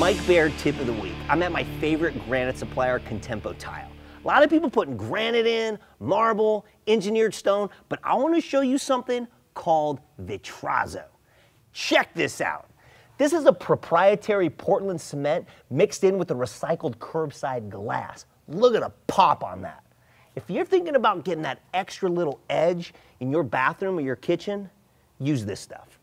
Mike Baird tip of the week. I'm at my favorite granite supplier, Contempo Tile. A lot of people putting granite in, marble, engineered stone, but I want to show you something called Vetrazzo. Check this out. This is a proprietary Portland cement mixed in with a recycled curbside glass. Look at the pop on that. If you're thinking about getting that extra little edge in your bathroom or your kitchen, use this stuff.